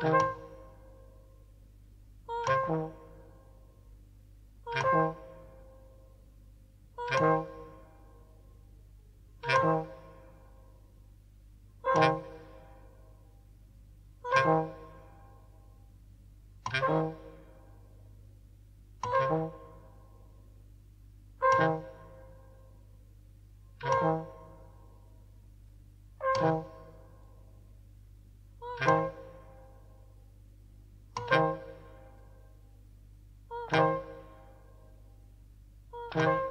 Thank you. thank you.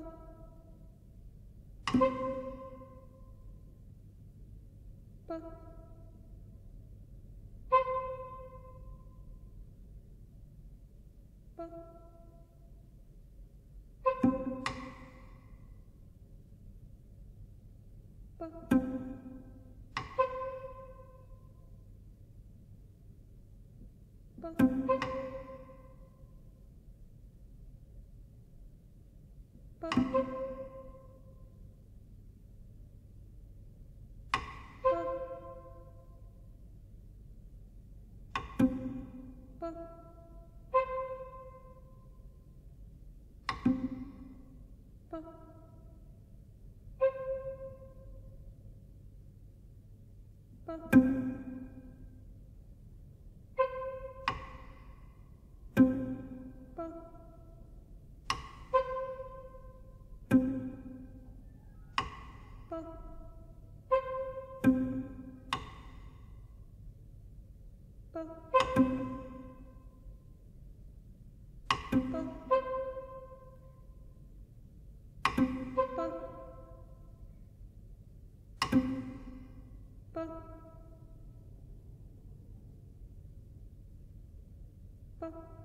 pa. Pa. Pa. Bye. Bye. Well,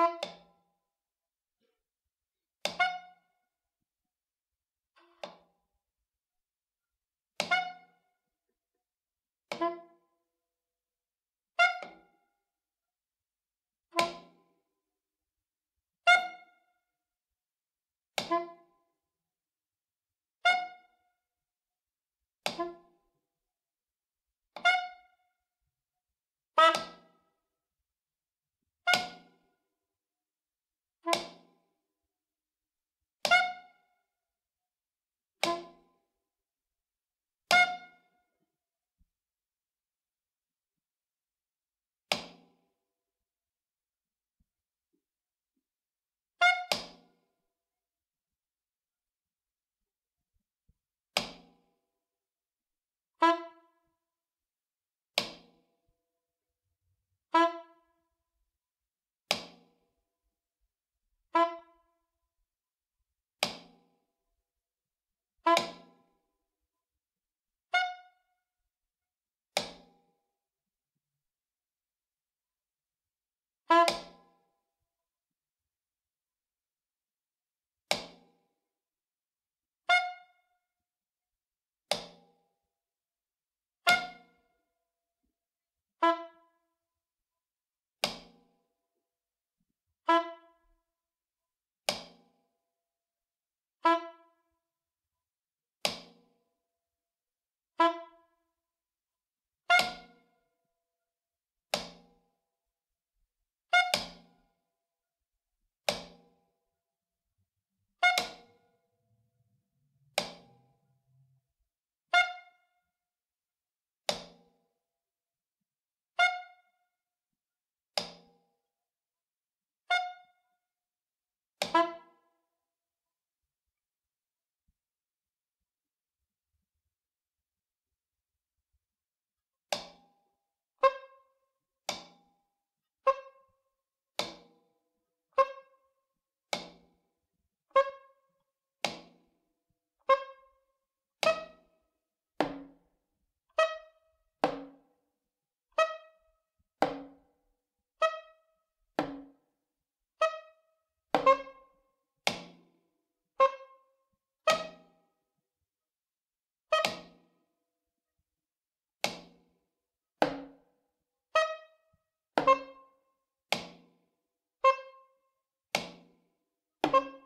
Bye. Bye. you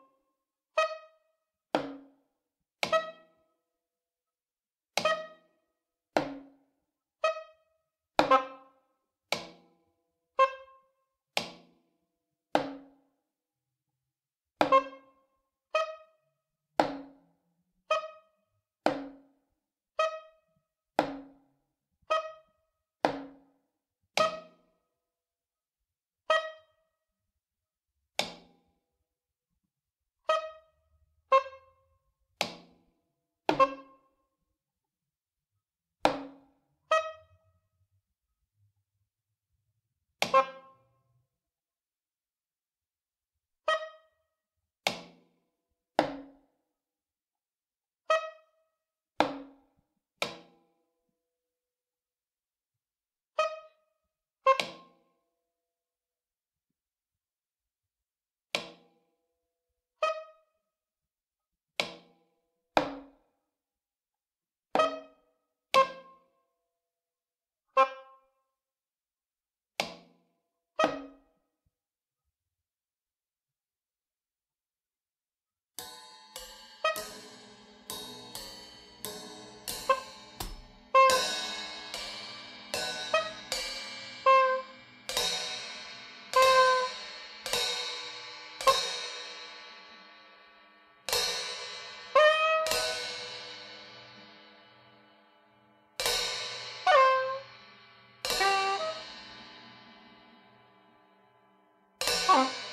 Oh.